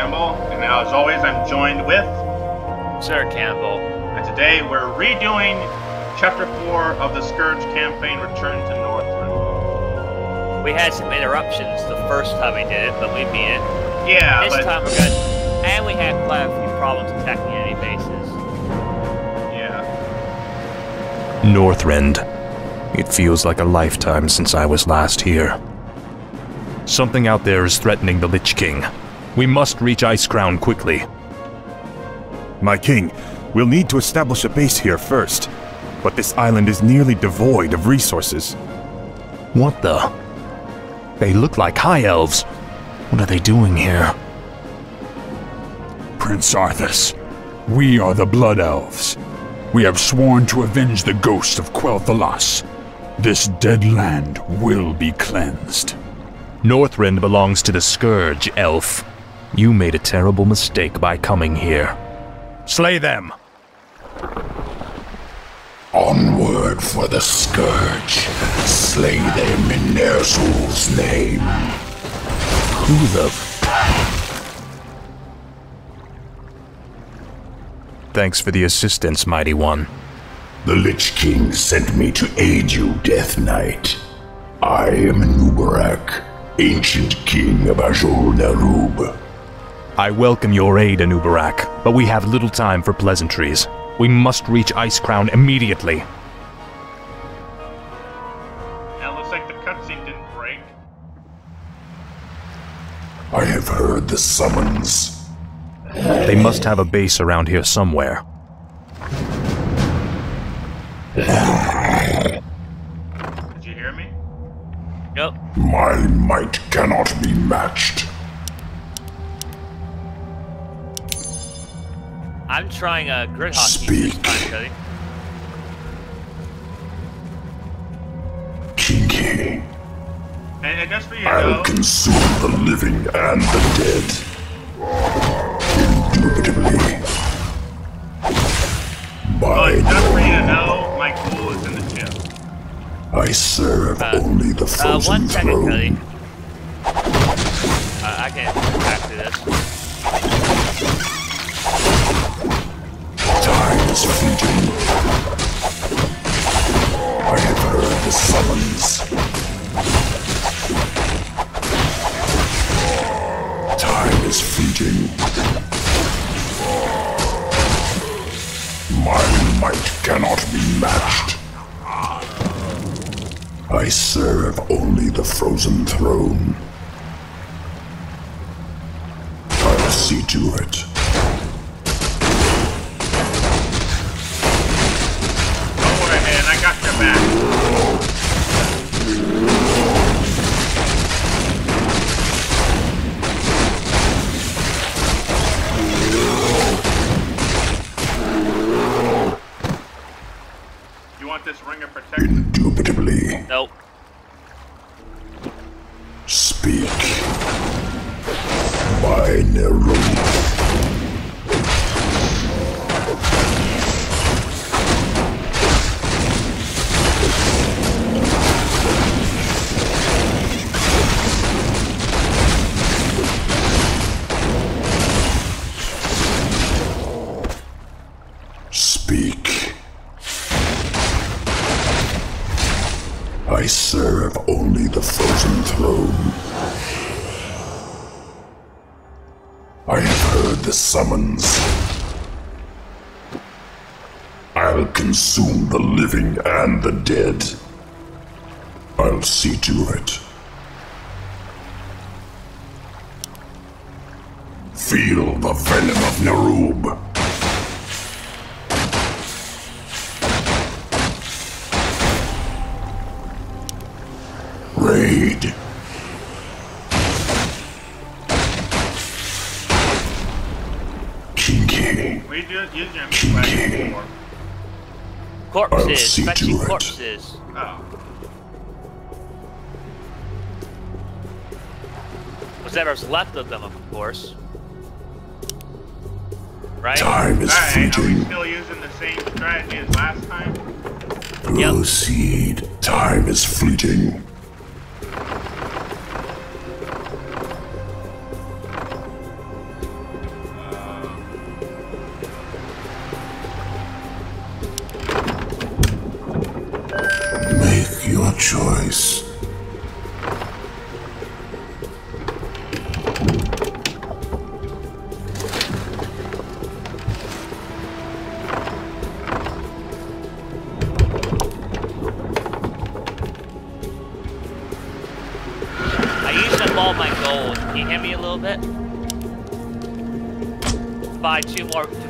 Campbell, and now as always, I'm joined with Sir Campbell. And today we're redoing Chapter 4 of the Scourge campaign, Return to Northrend. We had some interruptions the first time we did it, but we beat it. Yeah, this but... time we're good. And we had quite a few problems attacking enemy bases. Yeah. Northrend. It feels like a lifetime since I was last here. Something out there is threatening the Lich King. We must reach Icecrown quickly. My king, we'll need to establish a base here first. But this island is nearly devoid of resources. What the? They look like High Elves. What are they doing here? Prince Arthas, we are the Blood Elves. We have sworn to avenge the ghost of Quel'Thalas. This dead land will be cleansed. Northrend belongs to the Scourge, Elf. You made a terrible mistake by coming here. Slay them! Onward for the Scourge. Slay them in Ner'zhul's name. Who the... Thanks for the assistance, Mighty One. The Lich King sent me to aid you, Death Knight. I am Anub'arak, ancient king of Azjol-Nerub. I welcome your aid, Anub'arak, but we have little time for pleasantries. We must reach Icecrown immediately. Now looks like the cutscene didn't break. I have heard the summons. They must have a base around here somewhere. Did you hear me? Yep. My might cannot be matched. I'm trying a grid hockey Speak. this time, Cody. Kinky, And, and just for you I'll know, consume the living and the dead. Indubitably. well, By just for you to know, my ghoul is in the chip. I serve Uh, only the Uh, frozen one second, throne. Cody. Uh, I can back to this. Time is fleeting. I have heard the summons. Time is fleeting. My might cannot be matched. I serve only the frozen throne. I'll see to it. Dead. I'll see to it. Feel the venom of Nerub. Raid. Kinky. We Corpses, see to fetching it. corpses. Oh. Whatever's left of them, of course. Right? Time is Alright, are we still using the same strategy as last time? Proceed. Time is fleeting.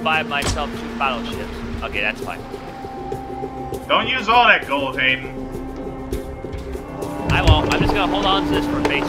Buy myself two battleships. Okay, that's fine. Don't use all that gold, Hayden. I won't. I'm just gonna hold on to this for base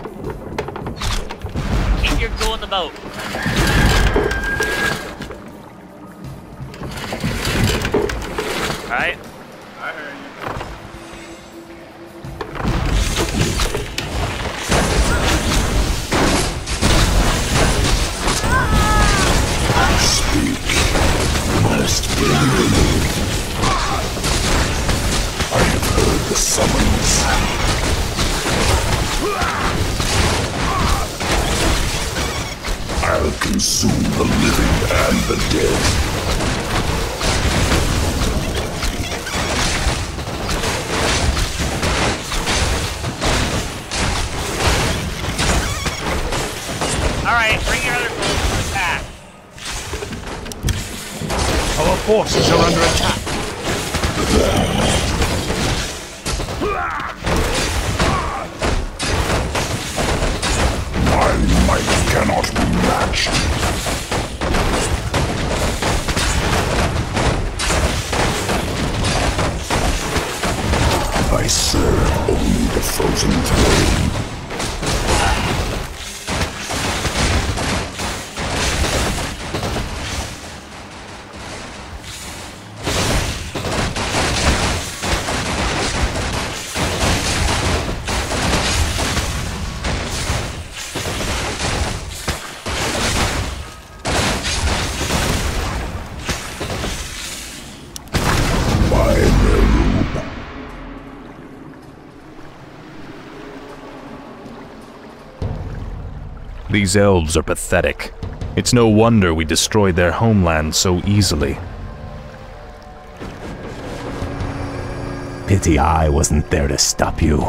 Serve only the frozen throne. These elves are pathetic. It's no wonder we destroyed their homeland so easily. Pity I wasn't there to stop you.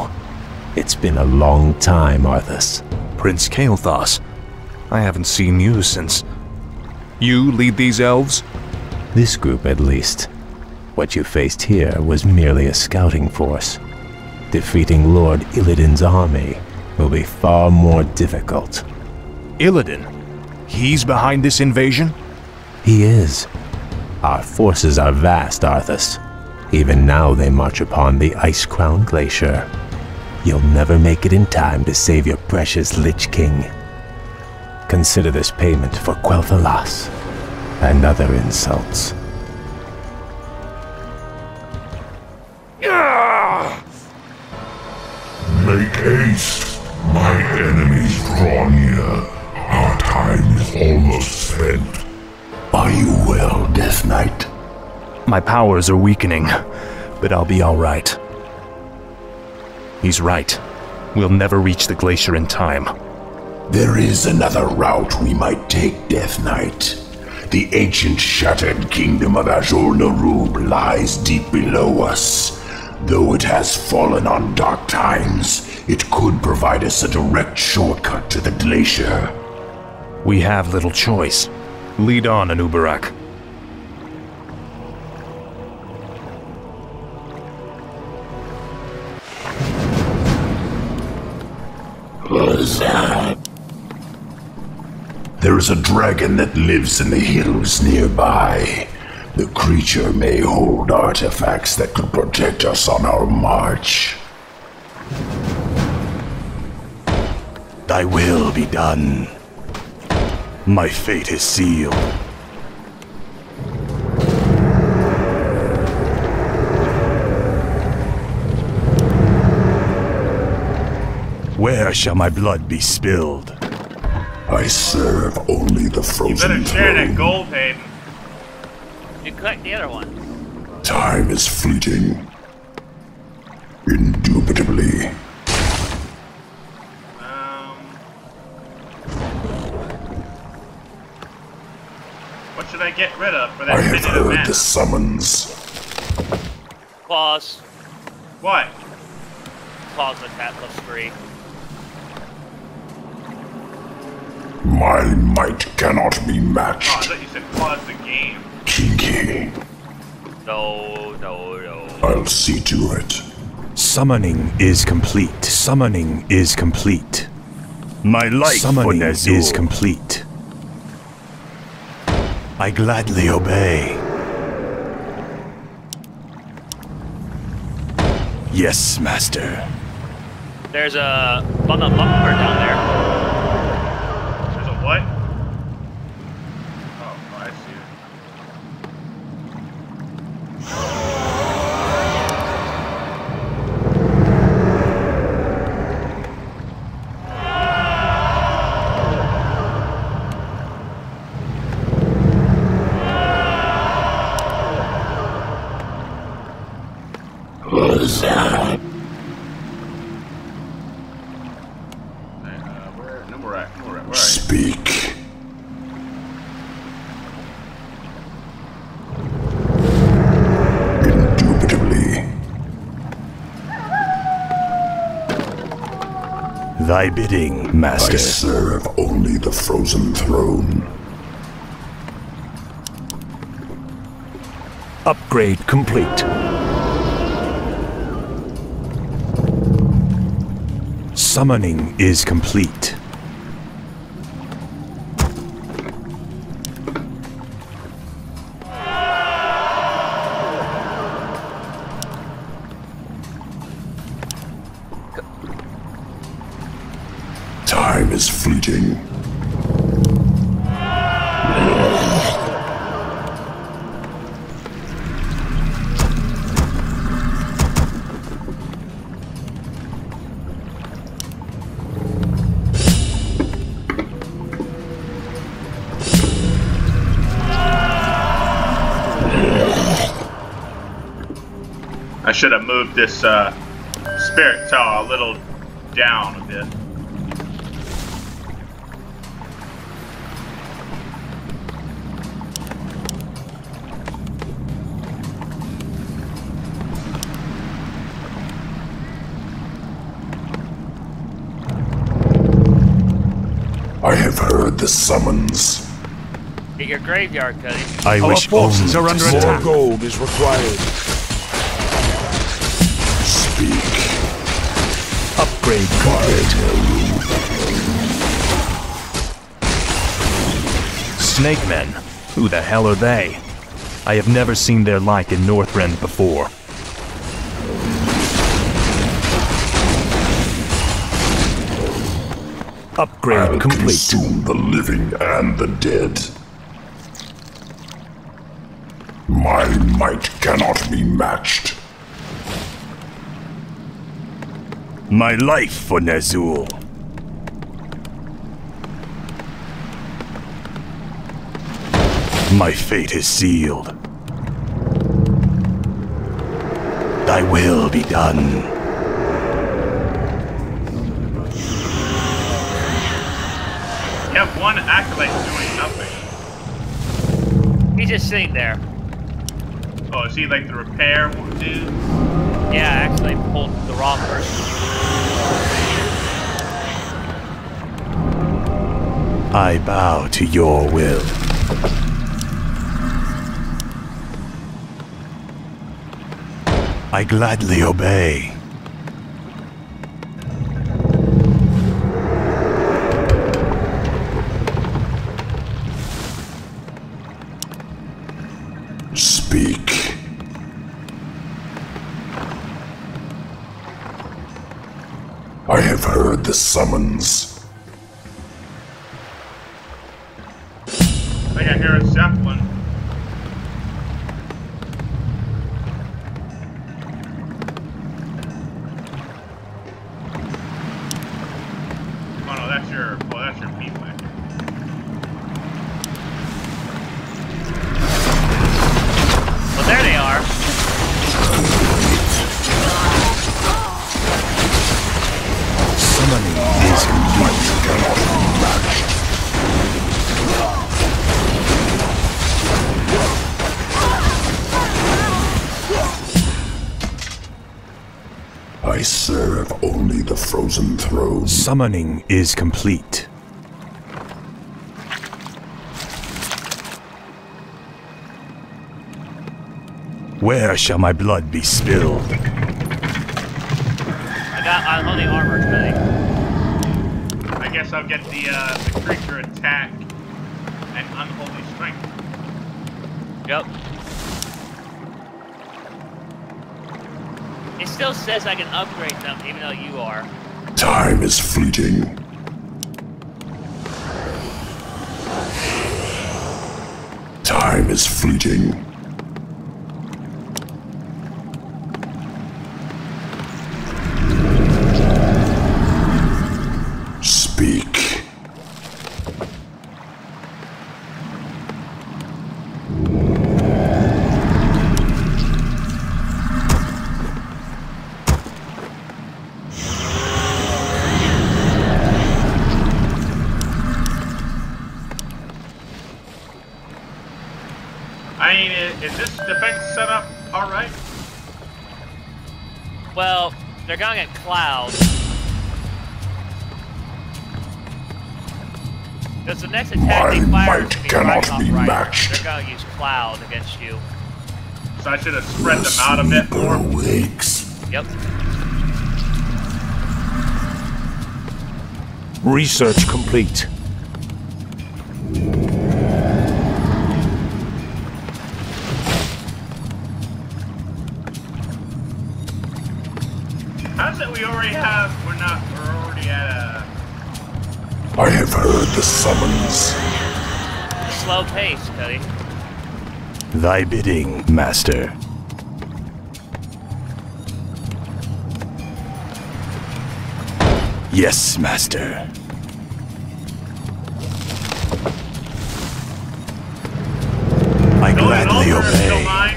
It's been a long time, Arthas. Prince Kael'thas, I haven't seen you since. You lead these elves? This group, at least. What you faced here was merely a scouting force. Defeating Lord Illidan's army will be far more difficult. Illidan? He's behind this invasion? He is. Our forces are vast, Arthas, Even now they march upon the Icecrown Glacier. You'll never make it in time to save your precious Lich King. Consider this payment for Quel'Thalas and other insults. Make haste. My enemies draw near. Time is almost spent. Are you well, Death Knight? My powers are weakening, but I'll be alright. He's right. We'll never reach the glacier in time. There is another route we might take, Death Knight. The ancient shattered kingdom of Azjol-Nerub lies deep below us. Though it has fallen on dark times, it could provide us a direct shortcut to the glacier. We have little choice. Lead on, Anub'arak. There is a dragon that lives in the hills nearby. The creature may hold artifacts that could protect us on our march. Thy will be done. My fate is sealed. Where shall my blood be spilled? I serve only the frozen. You frozen better share that throne. gold, Hayden. You collect the other one. Time is fleeting. I get rid of for that I have minute of heard the summons. Claws. What? Claws attack plus three. My might cannot be Oh, I matched. thought you said pause the game. Kinky. No, no, no. I'll see to it. Summoning is complete. Summoning is complete. My life for Summoning is complete. I gladly obey. Yes, master. There's a of down there. There's a what? Oh, I see it. Uh, where? Numerak, Numerak, where are you? Speak. Indubitably. Thy bidding, Master. I serve only the frozen throne. Upgrade complete. Summoning is complete. Should this uh, spirit tower a little down a bit. I have heard the summons. Get your graveyard cutting. I Our wish forces only are under attack. More gold is required. great card. Snake men? Who the hell are they? I have never seen their like in Northrend before. Upgrade I'll complete. consume the living and the dead. My might cannot be matched. My life for Ner'zhul. My fate is sealed. Thy will be done. You have one acolyte doing nothing. He's just sitting there. Oh, is he like the repair dude? Yeah, actually pulled the wrong person. I bow to your will. I gladly obey. Summoning is complete. Where shall my blood be spilled? I got. I'm holding armor, buddy. I guess I'll get the uh, the creature attack and unholy strength. Yep. It still says I can upgrade them, even though you are. Time is fleeting. Time is fleeting. Speak. I mean, i- is this defense setup all right? Well, they're going at Cloud. Because the next attack they My fire might is gonna be cannot right off be right. matched. They're going to use Cloud against you. So I should have spread them out a bit Sleeper more. wakes. Yep. Research complete. Summons. Slow pace, Cuddy. Thy bidding, master. Yes, master. I gladly altar is still obey.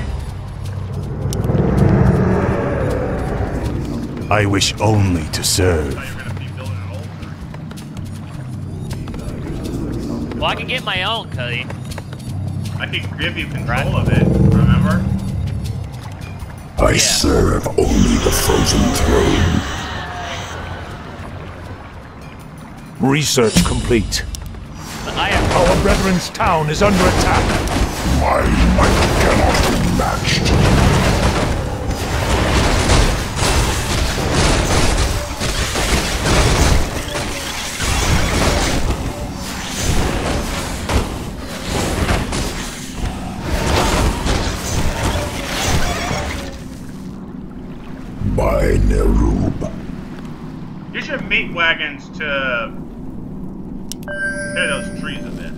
I wish only to serve. Can get my own, Cuddy. I could give you control Right. of it. Remember? I serve only the frozen throne. Research complete. But I have. Our brethren's town is under attack. My might cannot be matched. You should meat wagons to tear those trees a bit.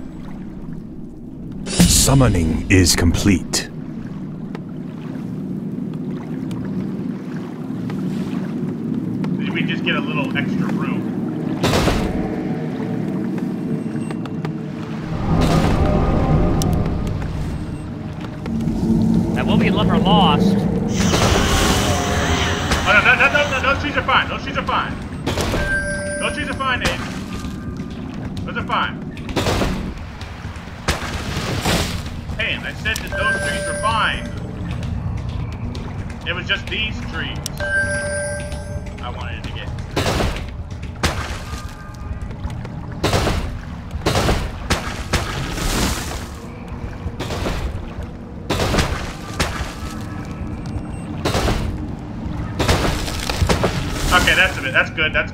Summoning is complete.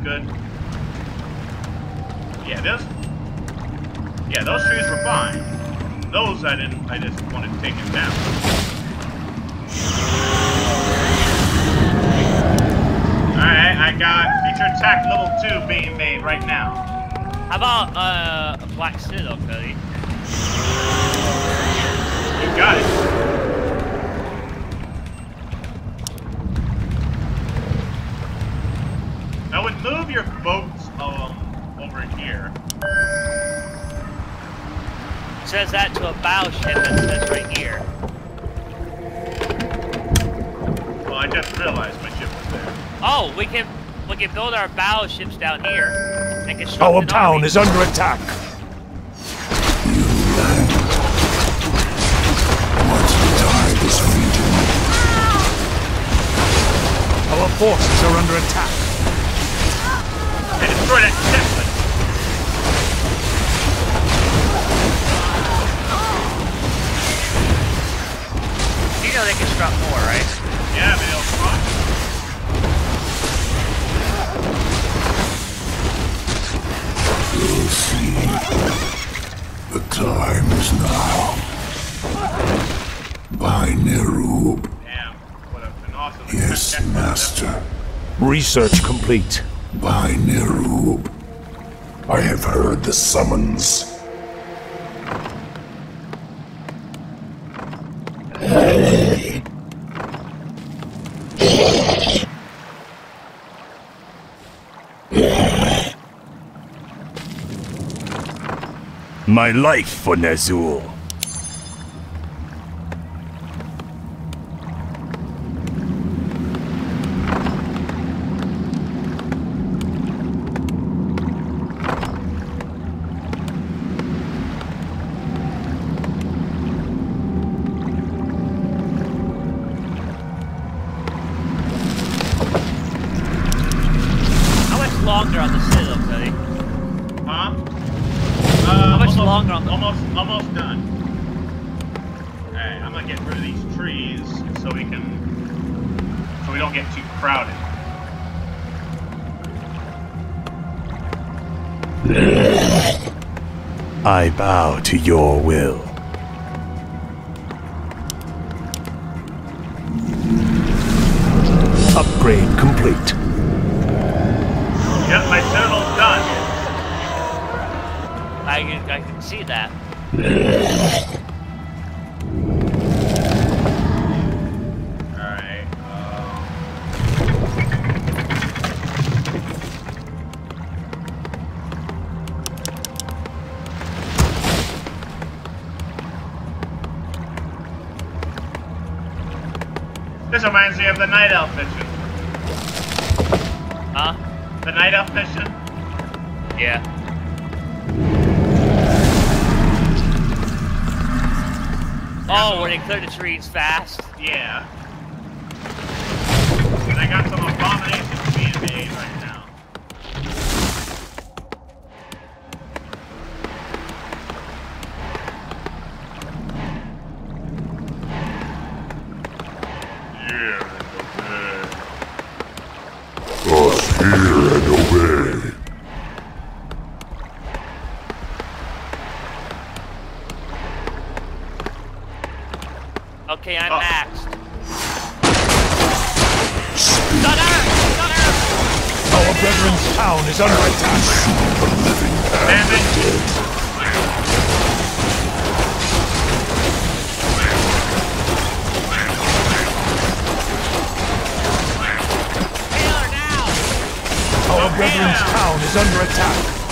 Good. Yeah, those. Yeah, those trees were fine. Those I didn't. I just wanted to take them down. All right, I got feature attack level two being made right now. How about uh, a black citadel, Cody? You got it. I would move your boats um over here. Says that to a battleship that says right here. Well, I just realized my ship was there. Oh, we can we can build our battleships down here and construct Our an town army. is under attack. Once the tide is freedom, Our forces are under attack. The time is now. By Nerub. Damn, what a, an awesome. Yes, Master. Research complete. By Nerub. I have heard the summons. My life for Ner'zhul. To your will. Okay, I'm oh. axed. Our brethren's veteran's town is under attack. The living and the dead. Our veteran's town is under attack.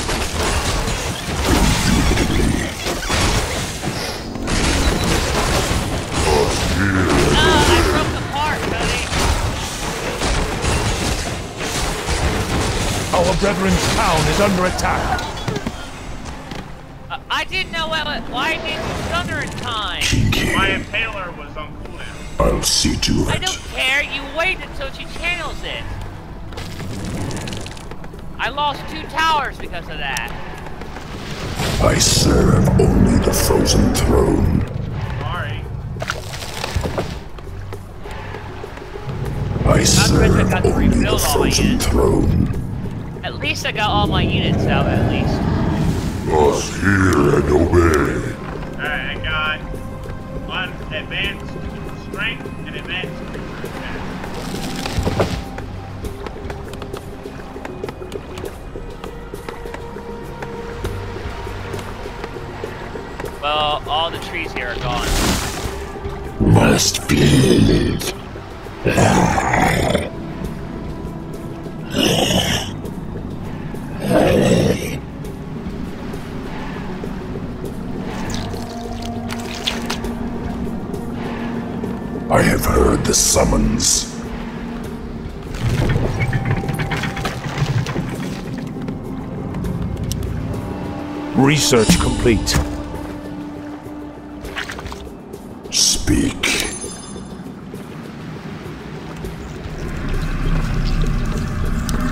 Brethren's town is under attack. Uh, I didn't know what, why I didn't thunder in time. Kinky, My impaler was on cooldown. I'll see to it. I don't care. You wait until she channels it. I lost two towers because of that. I serve only the frozen throne. Sorry. I serve I got to only the rebuild all my frozen throne. At least I got all my units out, at least. Must hear and obey. Alright, I got one advanced strength and advanced. Well, all the trees here are gone. Must feel Research complete. Speak.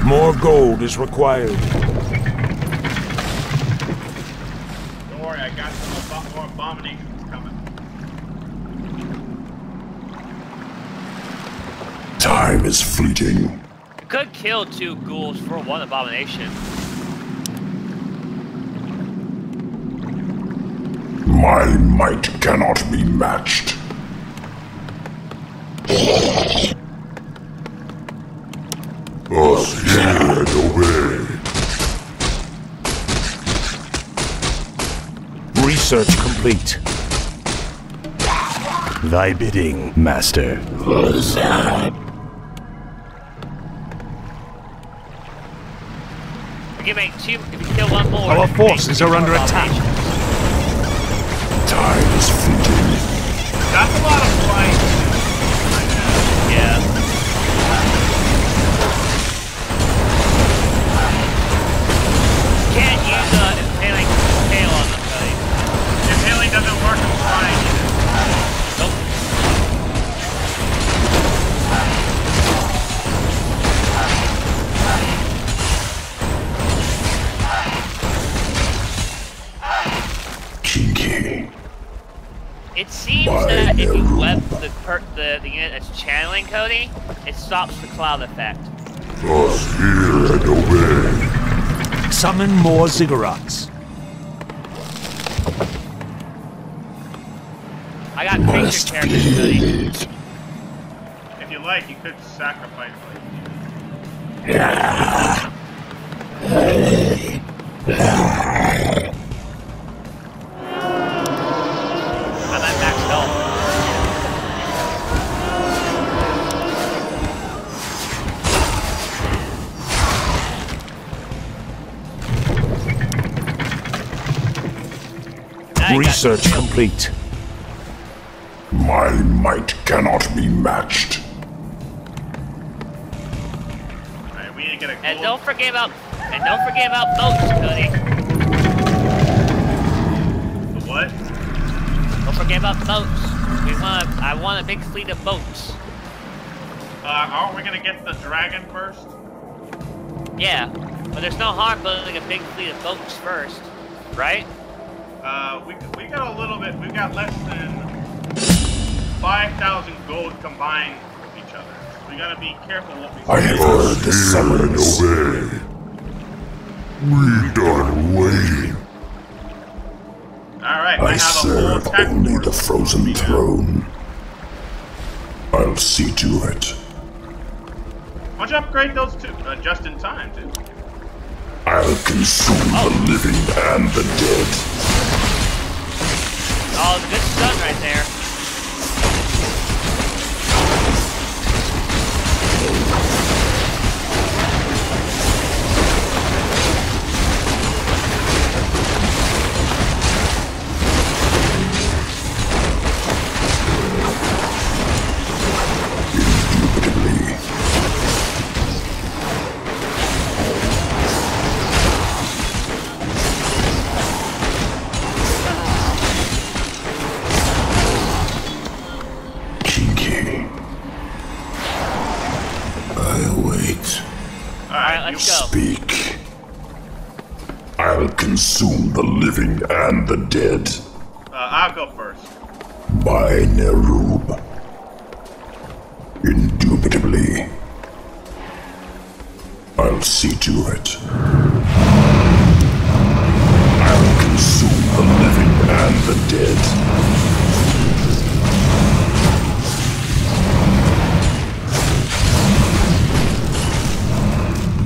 More gold is required. Don't worry, I got some abo- more abominations coming. Time is fleeting. Could kill two ghouls for one abomination. My might cannot be matched. Must hear and obey. Research complete. Thy bidding, Master. If you make two, if you kill one more, Our forces are under attack. Cody, it stops the cloud effect. Must hear and obey. Summon more ziggurats. I got creature Must characters, feel Cody. If you like, you could sacrifice like I'm Research complete. My might cannot be matched. Alright, we need to get a gold. And don't forget about and don't forget about boats, Cody. The what? Don't forget about boats. We want a, I want a big fleet of boats. Uh, aren't we gonna get the dragon first? Yeah, but there's no harm building a big fleet of boats first, right? Uh, we, we got a little bit, we got less than 5,000 gold combined with each other. We gotta be careful what we I heard the summons. obey. We done waiting. Alright, I I have a whole serve only the frozen throne. I'll see to it. Why don't you upgrade those two, uh, just in time, too? I'll consume the living and the dead. Oh, good stun right there. The living and the dead Uh, I'll go first. by Nerub. Indubitably. I'll see to it. I'll consume the living and the dead.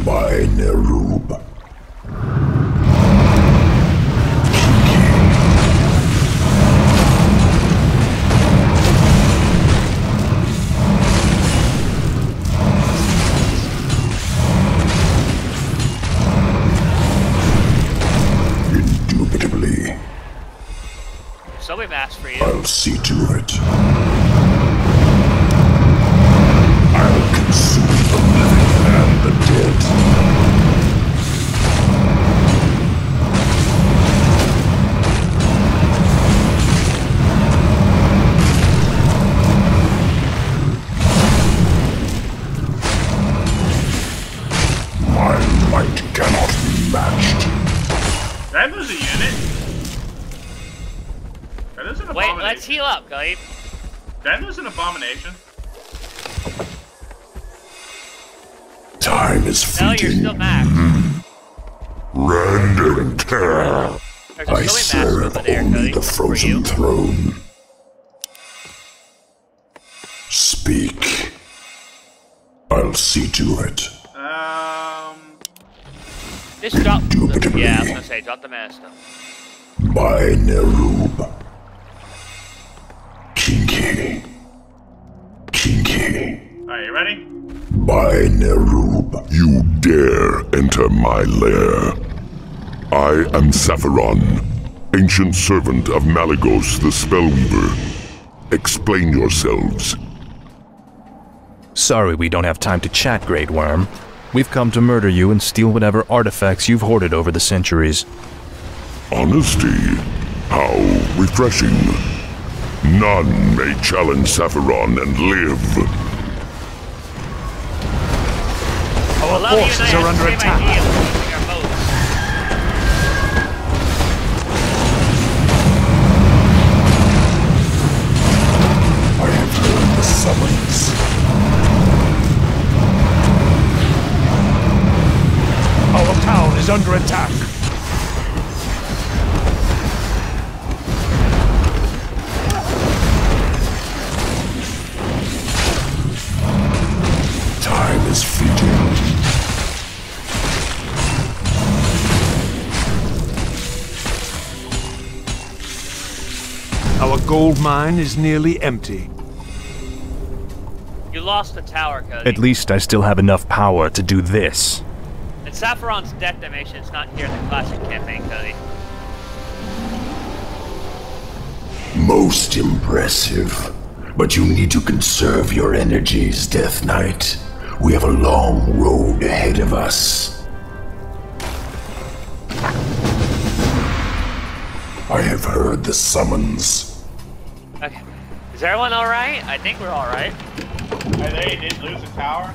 By Nerub. See to it. I lose an abomination? Time is No, you're fleeting. still maxed. Rend and tear. There's a I serve there, only the frozen throne. Speak. I'll see to it. Um, Just drop. The, Indubitably. yeah, I was gonna say drop the master. though. By Nerub. Kinky. Kinky. alright, you ready? By Nerub. You dare enter my lair. I am Sapphiron, ancient servant of Malygos the Spellweaver. Explain yourselves. Sorry we don't have time to chat, Great Worm. We've come to murder you and steal whatever artifacts you've hoarded over the centuries. Honesty. How refreshing. None may challenge Sapphiron and live. Our Love you and I forces are under attack. idea of using our boats. I have heard the summons. Our town is under attack. Gold mine is nearly empty. You lost the tower, Cody. At least I still have enough power to do this. And Sapphiron's death animation is not here in the classic campaign, Cody. Most impressive. But you need to conserve your energies, Death Knight. We have a long road ahead of us. I have heard the summons. Okay. Is everyone alright? I think we're alright. Hey, they did lose a tower.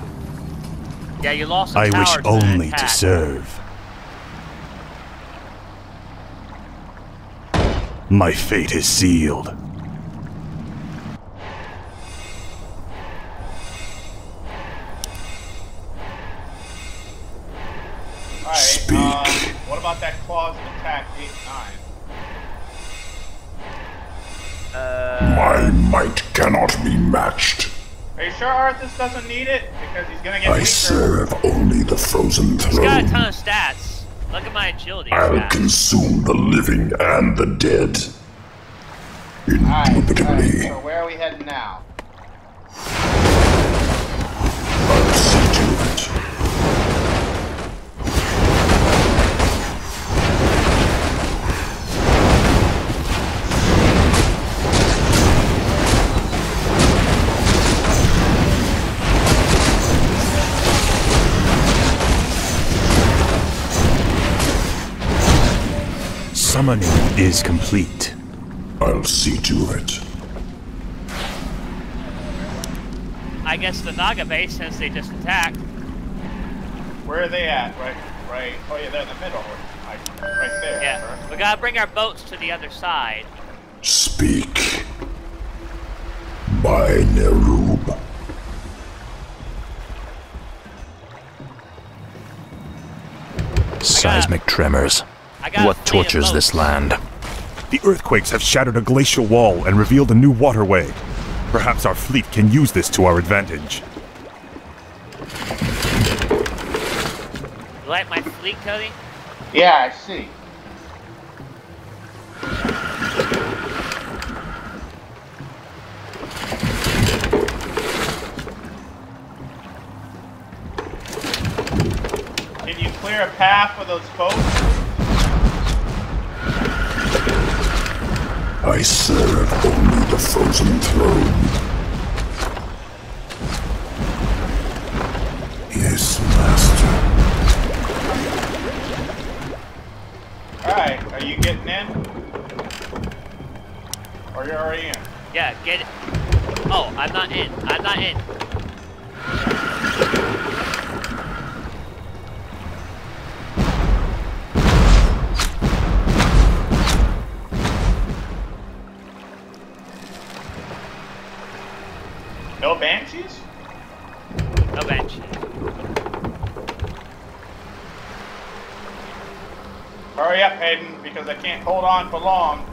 Yeah, you lost the I wish to only to serve. My fate is sealed. Alright, Speak. um, what about that claws of attack 8 9? My might cannot be matched. Are you sure Arthas doesn't need it? Because he's gonna get I weaker. serve only the frozen throne. He's got a ton throne. of stats. Look at my agility I'll stats. consume the living and the dead. Alright, Indubitably. so where are we heading now? Summoning is complete. I'll see to it. I guess the Naga base, since they just attacked. Where are they at? Right, right. Oh yeah, they're in the middle. Like, right there. Yeah, correct? we gotta bring our boats to the other side. Speak. My Nerub. Seismic tremors. I got What tortures this land? The earthquakes have shattered a glacial wall and revealed a new waterway. Perhaps our fleet can use this to our advantage. You like my fleet, Cody? Yeah, I see. Can you clear a path for those boats? I serve only the frozen throne. Yes, Master. Alright, are you getting in? Or you're already in? Yeah, get it. Oh, I'm not in. I'm not in. I can't hold on for long.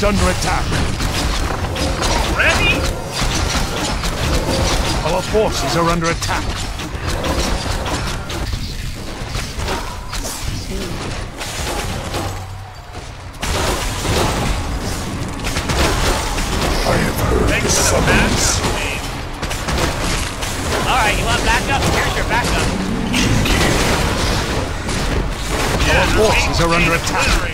Is under attack. Ready? Our forces are under attack. I have heard Thanks the summons. Alright, you want backup? Here's your backup. Our forces are under attack.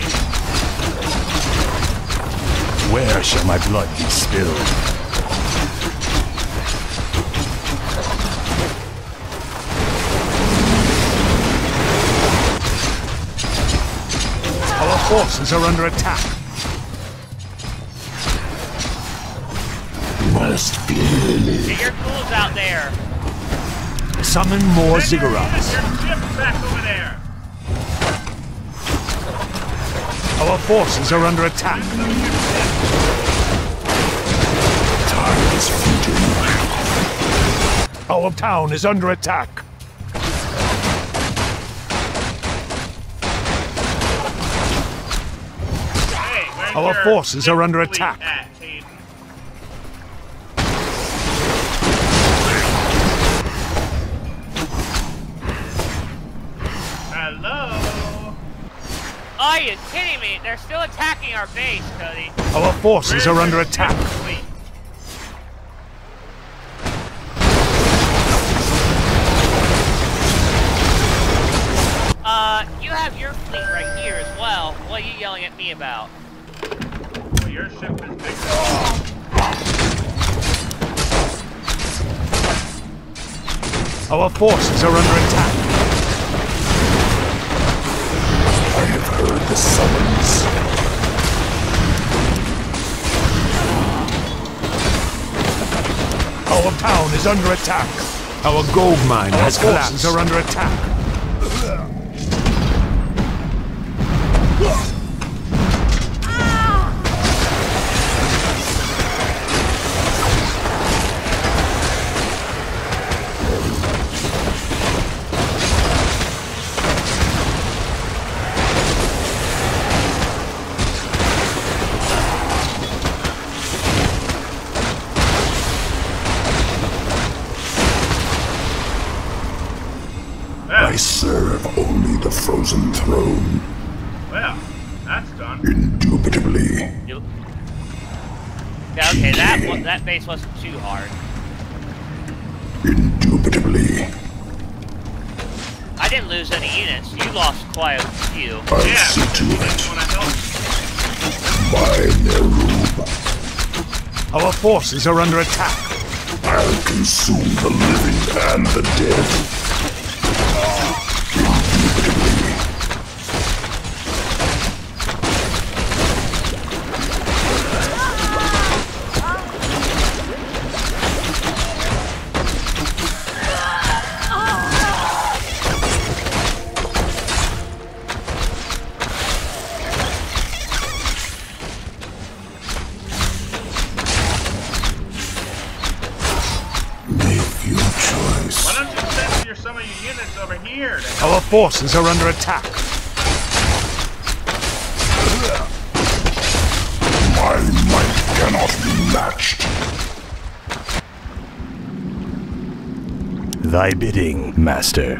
Obliterated. Where shall my blood be spilled? Our forces are under attack. Must be Get your tools out there. Summon more Send your ziggurats. Our forces are under attack. Time is fleeting. Our town is under attack. Hey, Our forces are under attack. At, They're still attacking our base, Cody. Our forces Where's are under attack. fleet? Uh, you have your fleet right here as well. What are you yelling at me about? Well, your ship is bigger. Our forces are under attack. Town is under attack. Our gold mine Our has collapsed. are under attack. One, that wasn't too hard. Indubitably. I didn't lose any units. You lost quite a few. I'll Yeah, see to it. when By Nerub, Our forces are under attack. I'll consume the living and the dead. Forces are under attack. My might cannot be matched. Thy bidding, master.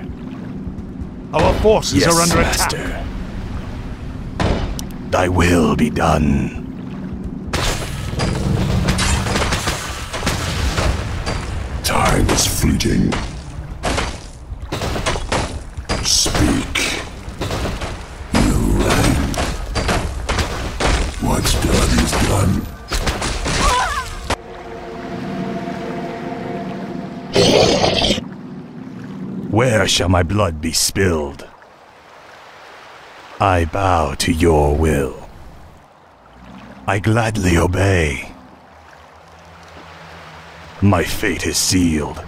Our forces Yes, are under master. attack. Thy will be done. Where shall my blood be spilled? I bow to your will. I gladly obey. My fate is sealed.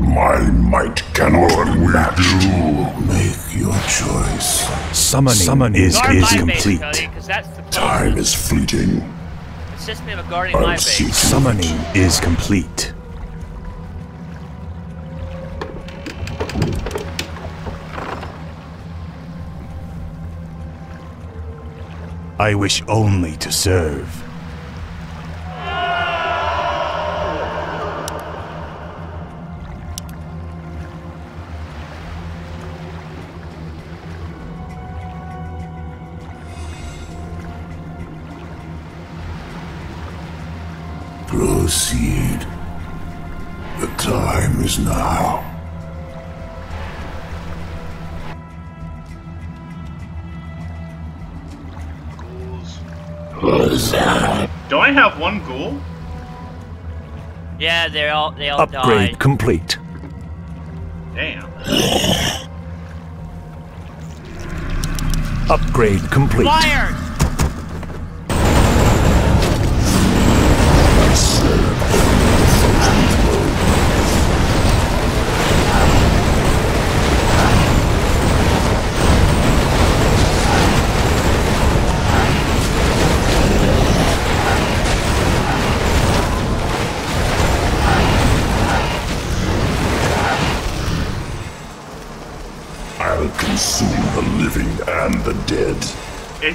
My might cannot be matched. Make your choice. Summoning, Summoning is, is my base, complete. Cody, because that's the Time is fleeting. Assist me with guarding my I'll see base. Summoning is complete. I wish only to serve. Yeah, they all they all Upgrade died. complete. Damn. Upgrade complete. Fire!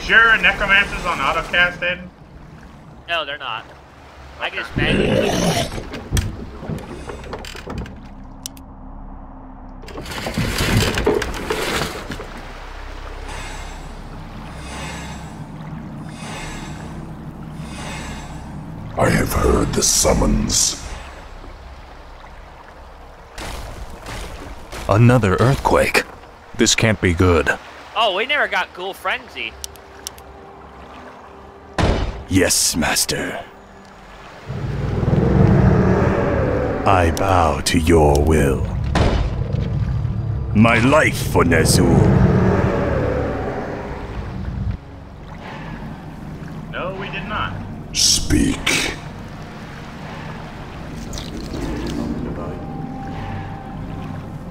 Is your necromancers on autocast, Aiden? No, they're not. I can just manually. I have heard the summons. Another earthquake. This can't be good. Oh, we never got Ghoul Frenzy. Yes, master. I bow to your will. My life for Ner'zhul. No, we did not. Speak.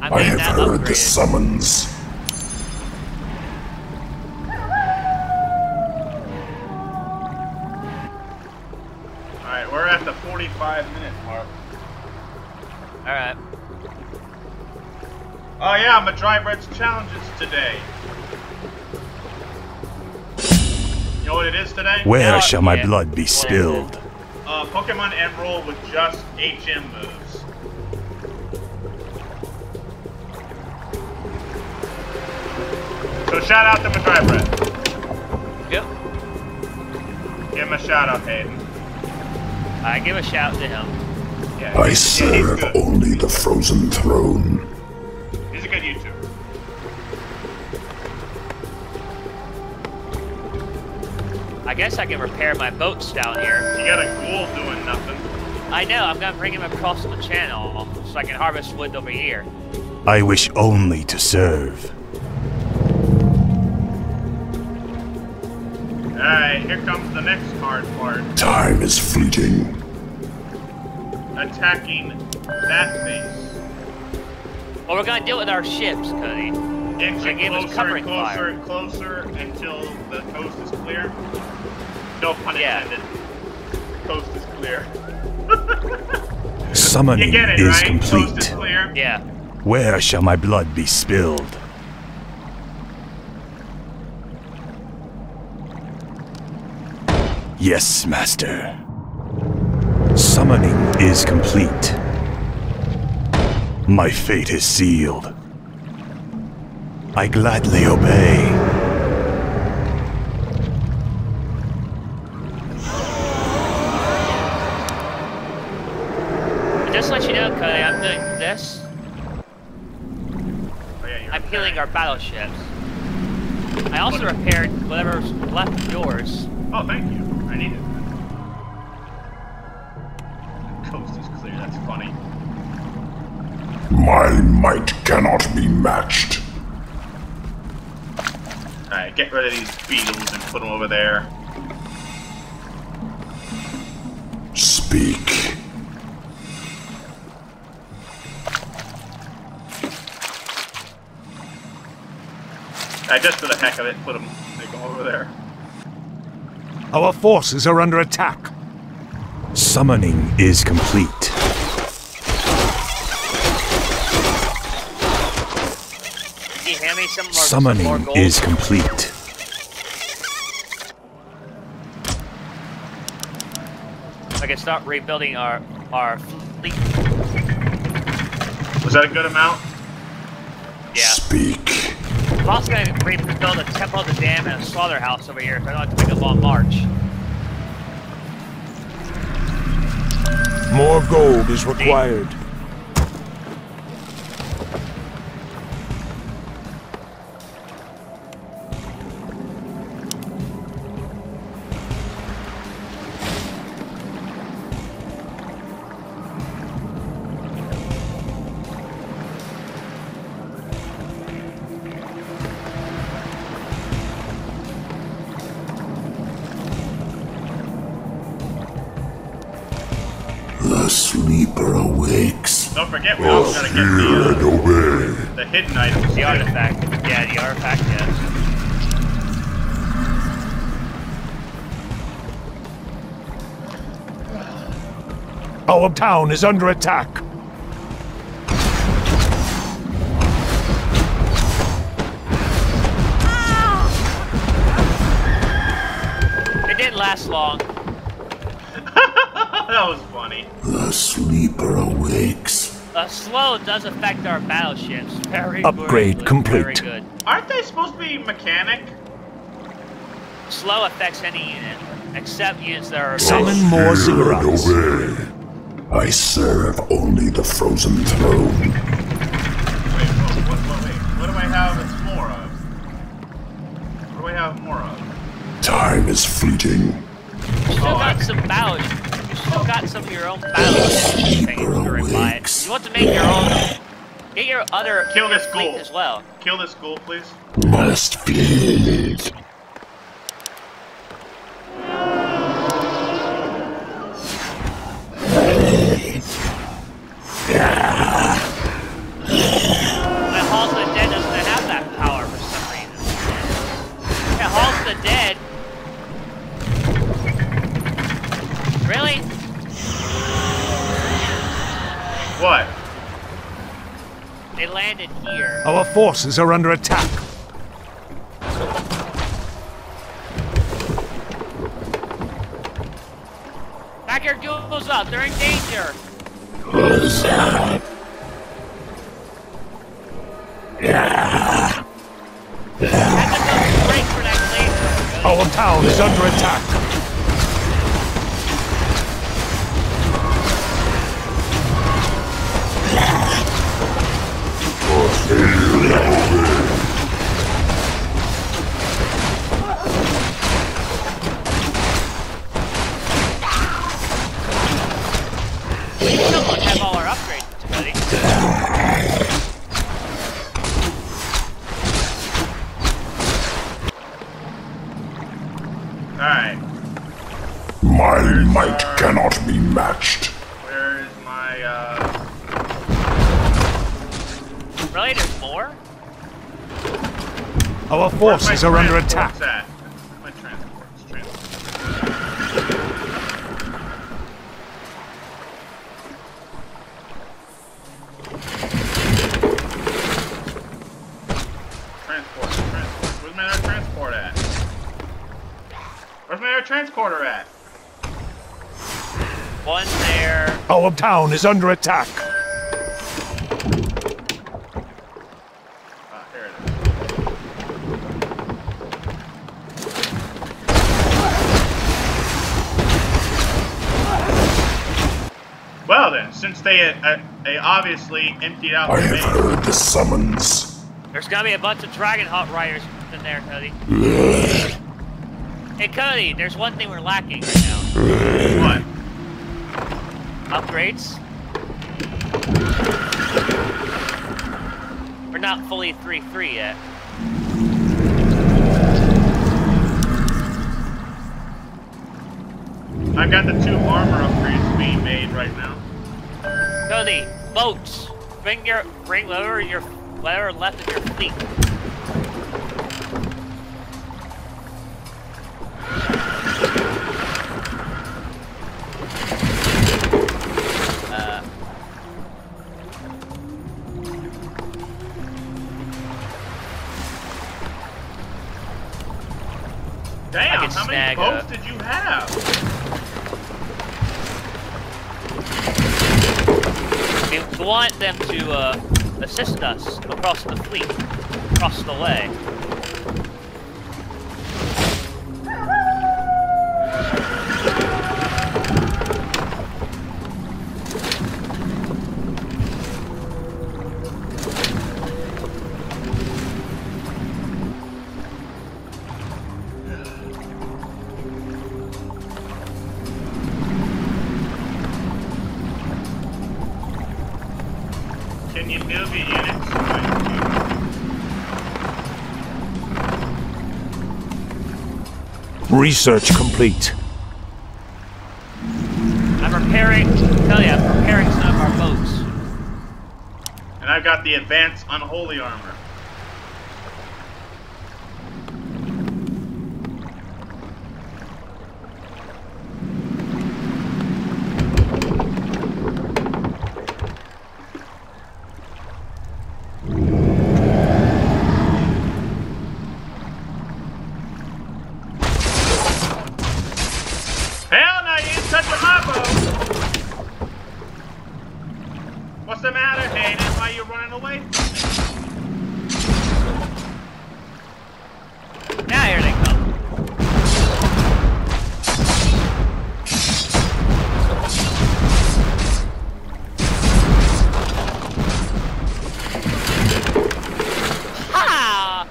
I I have heard the summons. Oh yeah, Madry Red's challenges today. You know what it is today? Where Yeah, shall my blood be spilled? Uh, Pokemon Emerald with just HM moves. So shout out to Madry Bread. Yep. Give him a shout out, Hayden. I give a shout to him. Yeah, I he's, yeah, he's serve only the frozen throne. Guess I can repair my boats down here. You got a ghoul doing nothing. I know, I'm gonna bring him across the channel so I can harvest wood over here. I wish only to serve. Alright, here comes the next hard part. Time is fleeting. Attacking that base. Well, we're gonna do it with our ships, Cody. Inching They gave us closer covering and closer fire. and closer until the coast is clear. No pun Yeah. intended. The coast is clear. You Summoning get it, is right? Coast is complete. clear. Yeah. Where shall my blood be spilled? Yes, Master. Summoning is complete. My fate is sealed. I gladly obey. Okay. our battleships. I also repaired whatever's left of yours. Oh, thank you. I need it. The Coast is clear. That's funny. My might cannot be matched. Alright, get rid of these beetles and put them over there. Speak. I just for the heck of it, put them. They go over there. Our forces are under attack. Summoning is complete. Can you hand me some more, Summoning gold? is complete. I can start rebuilding our our fleet. Was that a good amount? I'm also gonna rebuild a temple of the dam and a slaughterhouse over here, so I don't have to make a long march. More gold is required. Forget, we also gotta get the, uh, obey. the hidden items. The artifact. Yeah, the artifact, yes. Our town is under attack. It didn't last long. that was funny. The sleeper awakes. Uh, slow does affect our battleships. Very Upgrade good, complete. Very good. Aren't they supposed to be mechanic? Slow affects any unit, except units that are. Summon more Hear and ziggurats. obey. I serve only the frozen throne. Wait, what, what, what, wait, what do I have that's more of? What do I have more of? Time is fleeting. You still Oh, got I- some battle. You still got some of your own battleships things to reply. You want to make your own. Get your other Kill this fleet ghoul. as well. Kill this ghoul, please. Must feed. stranded here. Our forces are under attack. Back here, duels up. They're in danger. Who's up? Our town is under attack. My might cannot be matched. where is my, uh... Really? There's more? Our where's forces are under attack. At? Transports, transports. Transport, transport. Where's my air transport at? Where's my air transporter at? One there. Our town is under attack. Ah, here it is. Well then, since they, uh, they obviously emptied out I the have base, heard the summons. There's gonna be a bunch of Dragon Hawk Riders in there, Cody. Hey, Cody, there's one thing we're lacking right now. what? Upgrades. We're not fully 3-3 yet. I've got the two armor upgrades being made right now. Cody, boats. Bring your, bring whatever your, whatever left of your fleet. Want them to uh, assist us across the fleet, across the way. Can you move your units? Research complete. I'm preparing, tell you, I'm preparing some of our boats. And I've got the advanced unholy armor. Hell no, you ain't touching my boat! What's the matter, Hayden? Why you running away from me? Now here they come. Ha!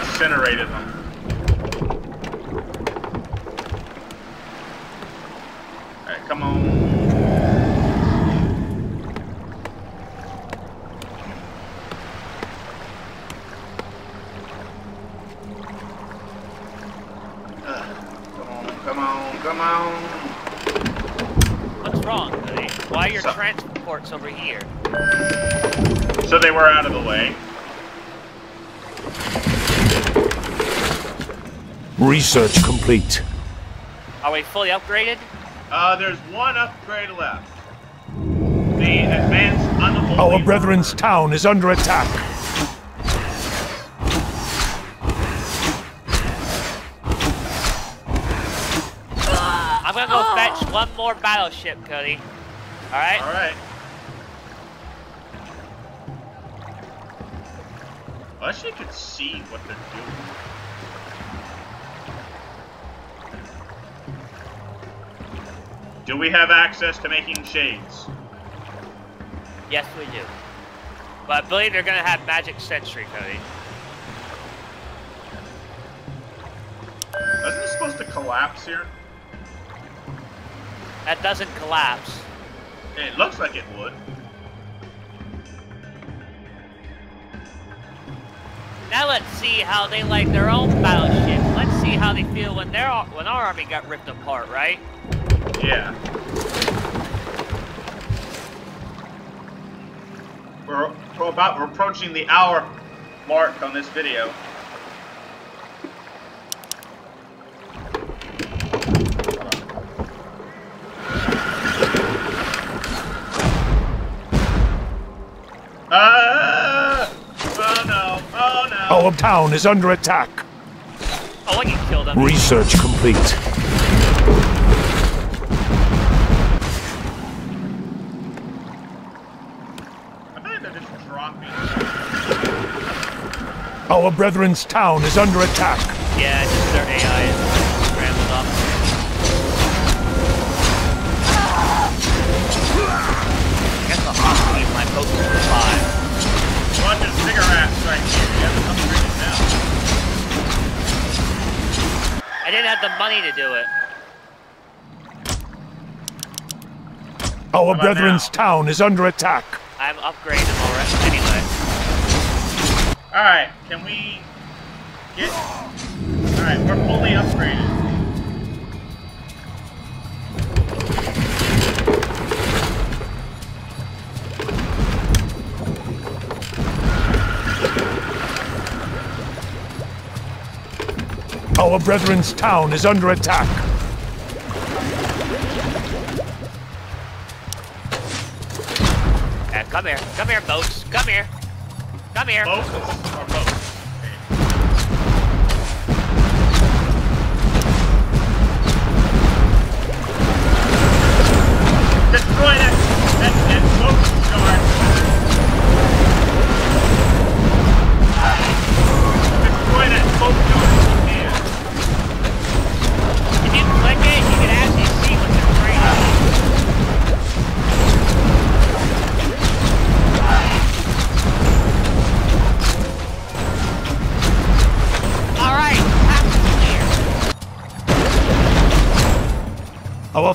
Incinerated them. Alright, come on. Ugh, Come on, come on, come on. What's wrong, Cody? Why are your So- transports over here? So they were out of the way. Research complete. Are we fully upgraded? Uh, there's one upgrade left. The advanced unholy. Our brethren's town is under attack. I'm I'm gonna go fetch one more battleship, Cody. Alright? All right. I actually can see what they're doing. Do we have access to making shades? Yes, we do. But I believe they're gonna have Magic sentry, Cody. Isn't this supposed to collapse here? That doesn't collapse. It looks like it would. Now let's see how they like their own battleship. Let's see how they feel when their when our army got ripped apart, right? Yeah. We're, we're about we're approaching the hour mark on this video. Ah! Oh no! Oh no! Our town is under attack. Oh, I can kill them. Research complete. I bet they're just dropping. Our brethren's town is under attack. Yeah, just their AI is scrambled up. I guess I'll have to leave my post for five. Bunch of cigarettes right here. You have upgrade it now. I didn't have the money to do it. Our brethren's now? town is under attack. I'm upgrading already. Alright, can we get... Alright, we're fully upgraded. Our brethren's town is under attack. Yeah, come here. Come here, boats. Come here. Come here.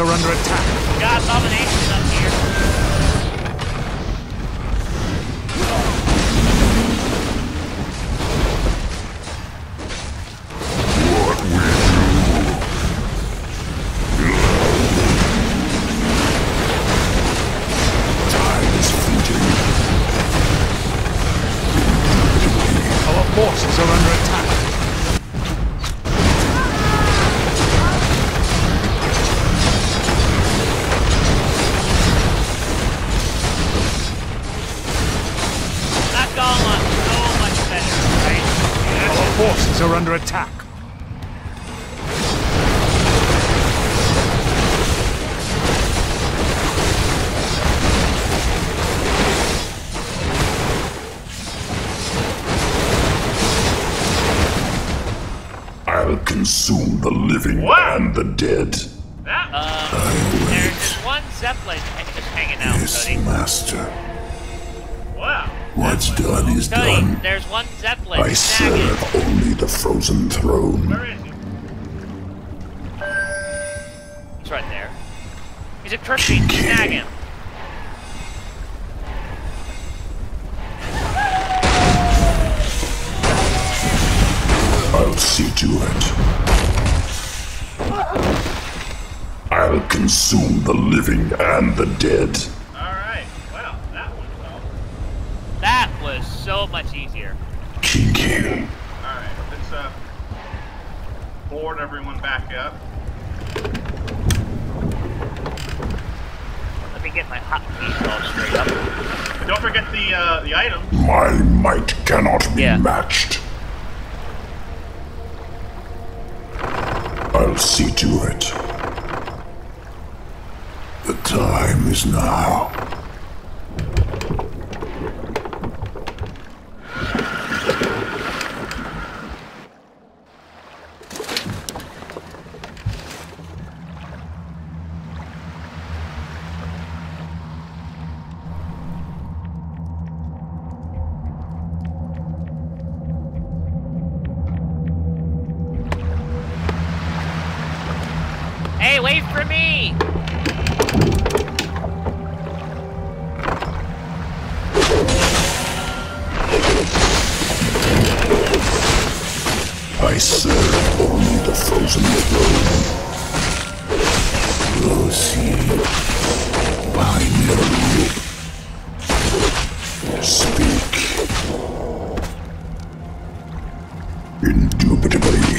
Are under attack. Under attack. I'll consume the living What? and the dead. That There's just one Zeppelin ha- just hanging out, Yes, Cody. Master. What's done is Cody, done. there's one Zeppelin. I Snag it. serve only the frozen throne. Where is he? He's right there. He's a Kirby. Snag him. I'll see to it. I'll consume the living and the dead. Alright. Well, that went well. That was so much easier. Kinky. Alright, let's uh board everyone back up. Let me get my hot piece all straight up. Don't forget the uh the items. My might cannot be Yeah. matched. I'll see to it. The time is now. I serve only the frozen throne. Proceed. Binary. Speak. Indubitably.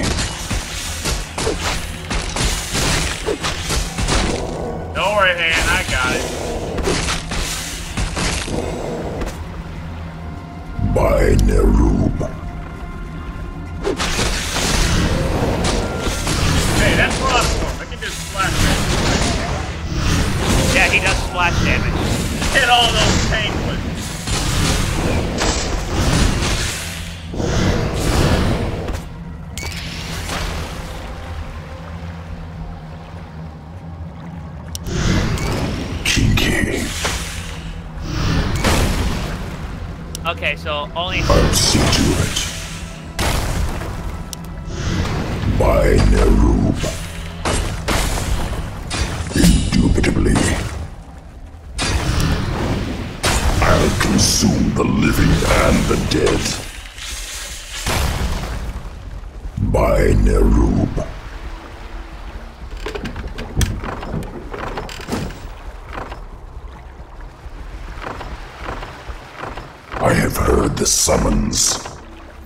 Heard the summons.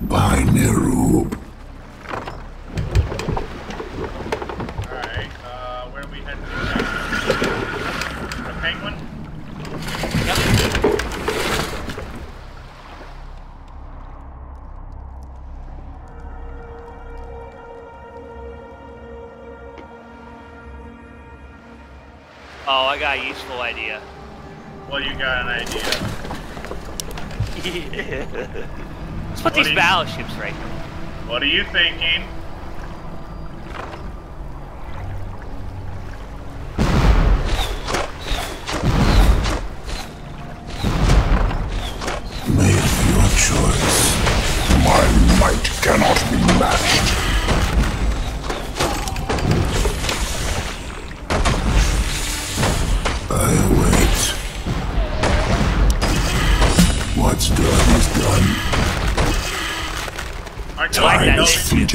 Binary. Alright, uh, where are we heading to? The penguin? Oh, I got a useful idea. Well, you got an idea. Let's put What these battleships right here. What are you thinking?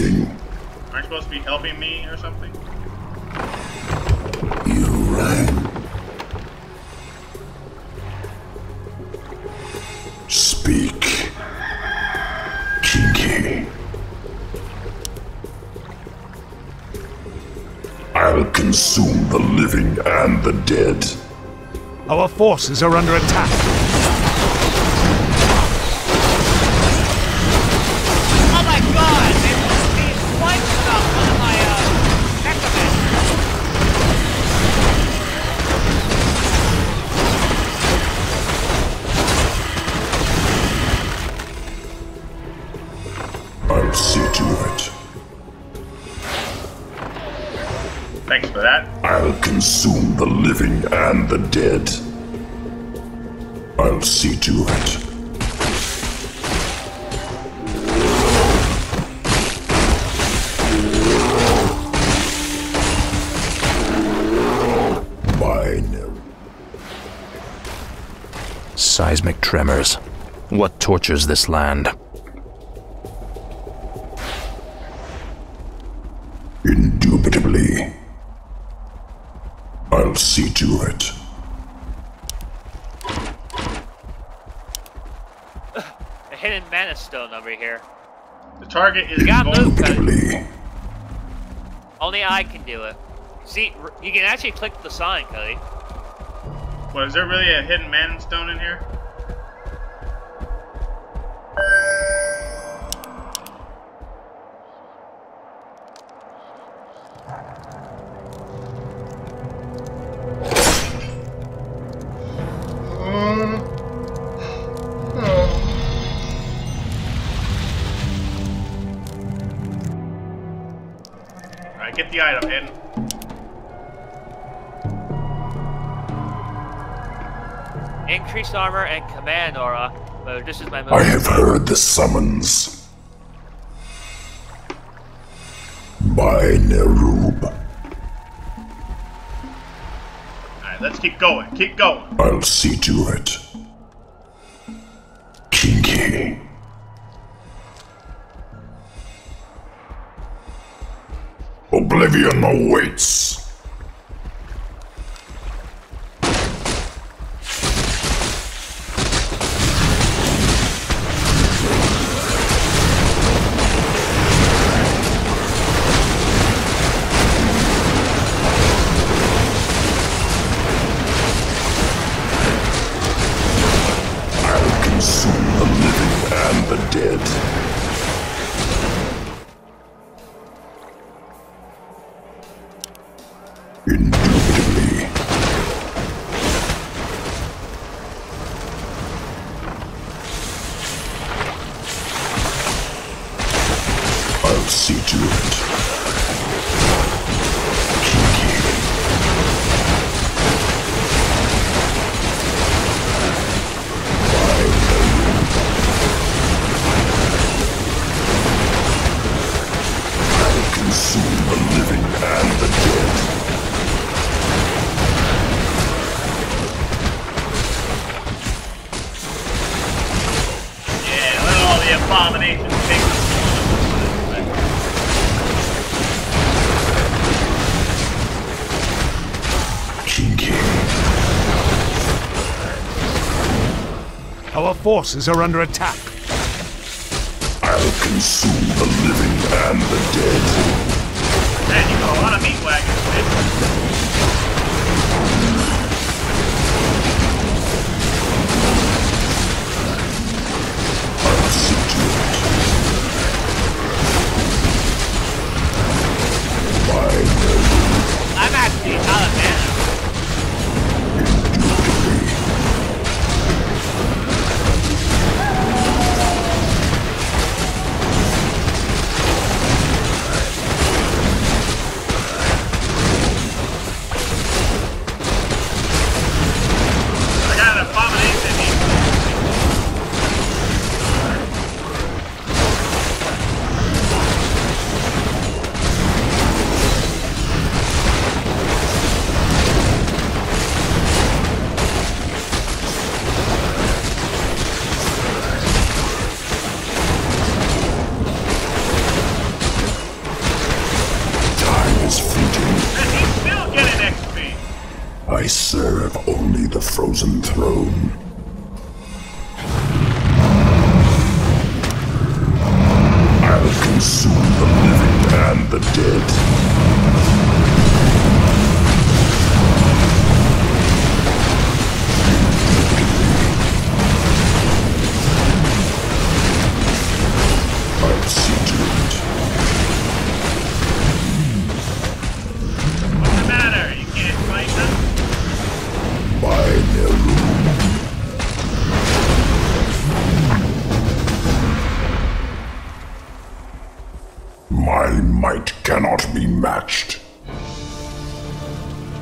Is aren't you supposed to be helping me or something? You rang. Speak. Kinky. I'll consume the living and the dead. Our forces are under attack. Dead. I'll see to it. Seismic tremors. What tortures this land? Indubitably. I'll see to it. A hidden mana over here. The target is gotta gold. move, Cody. Only I can do it. See, you can actually click the sign, Cody. What, is there really a hidden man stone in here? Mm. Alright, get the item, Hayden. Increased armor and command aura. But this is my move. I have heard the summons. By Nerub. Alright, let's keep going. Keep going. I'll see to it. Awaits. Forces are under attack. I'll consume the living and the dead. Man, you got a lot of meat wagons, bitch.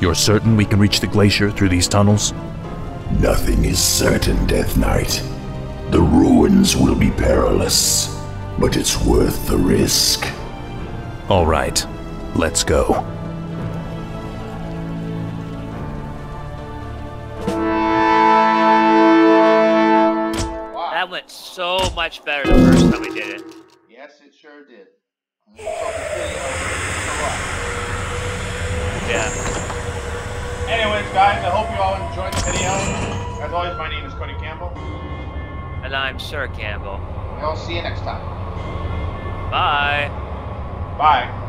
You're certain we can reach the glacier through these tunnels? Nothing is certain, Death Knight. The ruins will be perilous, but it's worth the risk. All right, let's go. I'm Sir Campbell. We'll see you next time. Bye. Bye.